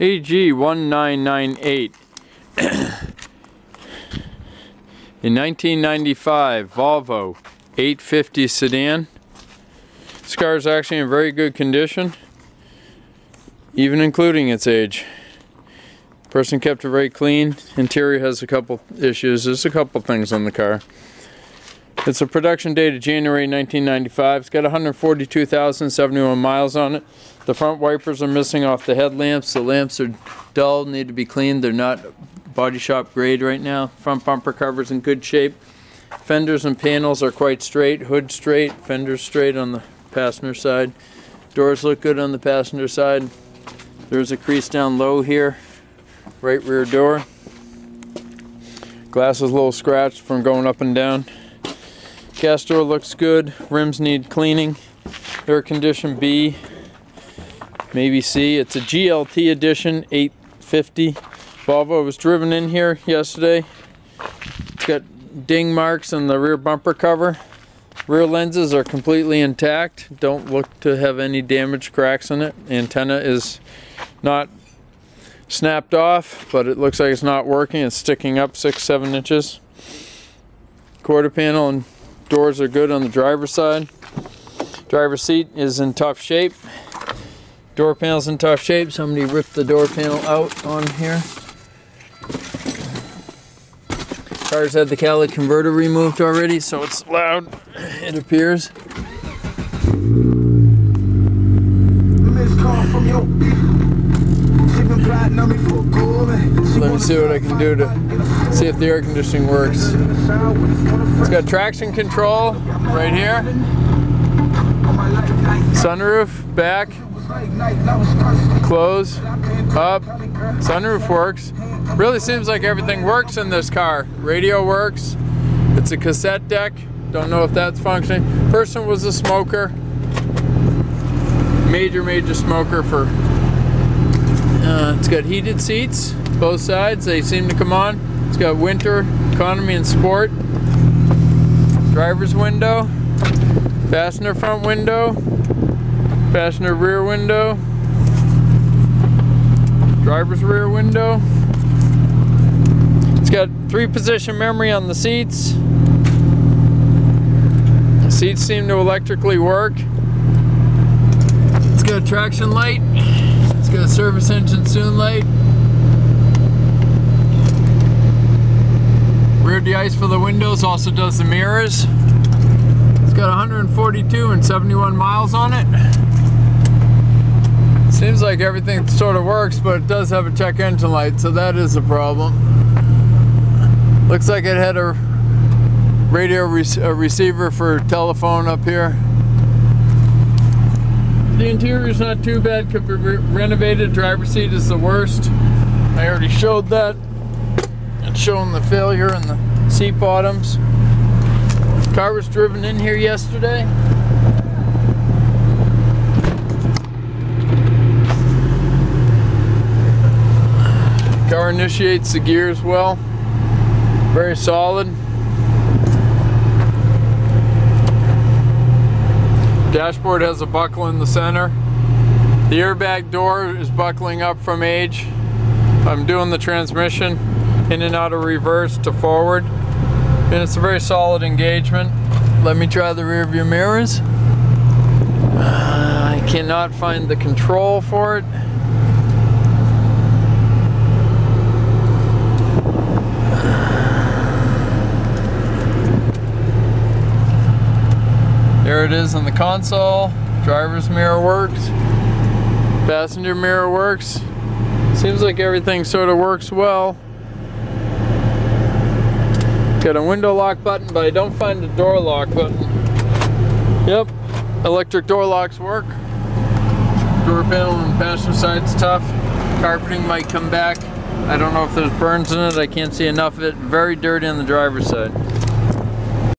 AG1998. In 1995, Volvo 850 sedan. This car is actually in very good condition, even including its age. Person kept it very clean. Interior has a couple issues. There's a couple things on the car. It's a production date of January 1995. It's got 142,071 miles on it. The front wipers are missing off the headlamps. The lamps are dull, need to be cleaned. They're not body shop grade right now. Front bumper covers in good shape. Fenders and panels are quite straight. Hood straight, fenders straight on the passenger side. Doors look good on the passenger side. There's a crease down low here. Right rear door. Glass is a little scratched from going up and down. Gas door looks good. Rims need cleaning. Air condition B, maybe C. It's a GLT edition 850. Volvo was driven in here yesterday. It's got ding marks on the rear bumper cover. Rear lenses are completely intact. Don't look to have any damage cracks in it. Antenna is not snapped off, but it looks like it's not working. It's sticking up six, seven inches. Quarter panel and Doors are good on the driver's side. Driver's seat is in tough shape. Door panel's in tough shape. Somebody ripped the door panel out on here. Car's had the catalytic converter removed already, so it's loud, it appears. Let me see what I can do to see if the air conditioning works. Got traction control right here. Sunroof, back, close, up. Sunroof works. Really seems like everything works in this car. Radio works. It's a cassette deck. Don't know if that's functioning. Person was a smoker. Major, major smoker for uh, it's got heated seats, both sides. They seem to come on. It's got winter, economy, and sport. Driver's window, fastener front window, fastener rear window, driver's rear window. It's got three position memory on the seats. The seats seem to electrically work. It's got a traction light It's got a service engine soon light. Rear de-ice for the windows, also does the mirrors. It's got 142 and 71 miles on it. Seems like everything sort of works, but it does have a check engine light, so that is a problem. Looks like it had a radio re a receiver for telephone up here. The interior is not too bad, could be re renovated. Driver seat is the worst. I already showed that. And showing the failure in the seat bottoms. Car was driven in here yesterday. Car initiates the gears well. Very solid. Dashboard has a buckle in the center. The airbag door is buckling up from age. I'm doing the transmission in and out of reverse to forward. And it's a very solid engagement. Let me try the rear view mirrors. Uh, I cannot find the control for it. There it is on the console. Driver's mirror works. Passenger mirror works. Seems like everything sort of works well. Got a window lock button, but I don't find the door lock button. Yep, electric door locks work. Door panel on passenger side's tough. Carpeting might come back. I don't know if there's burns in it. I can't see enough of it. Very dirty on the driver's side.